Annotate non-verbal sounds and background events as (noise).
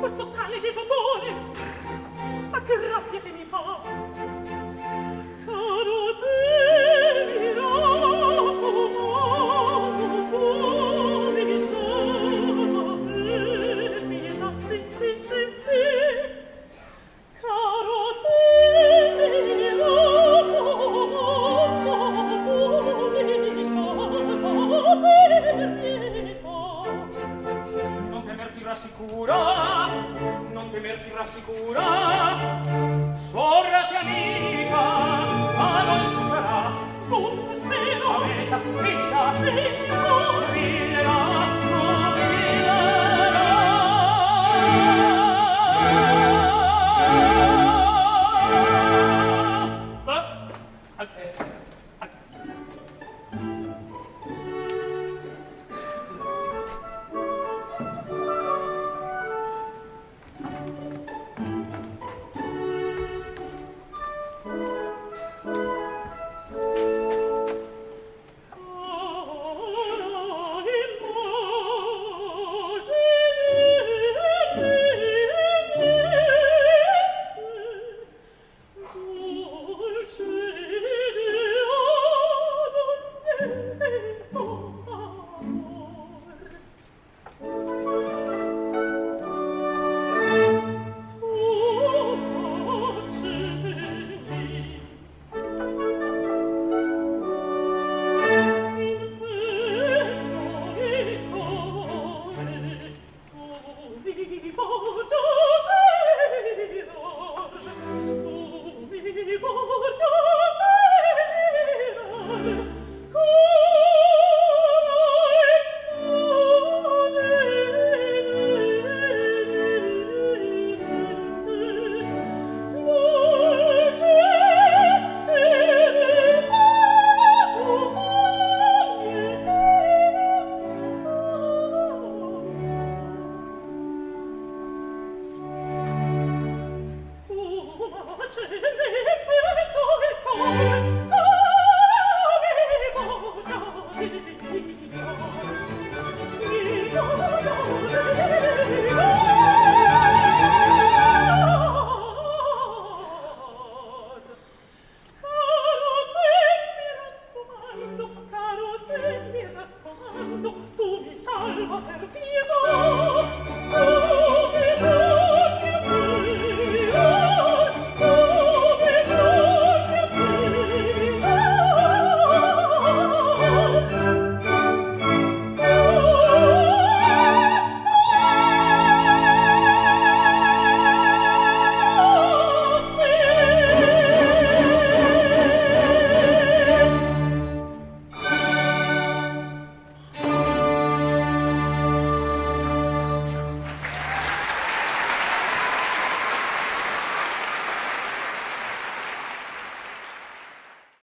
questo cane di tutore ma che rabbia che rassicura, non temer ti rassicura, sorrati amica, ma non sarà, tu spero, meta figlia, figlia, people. (laughs)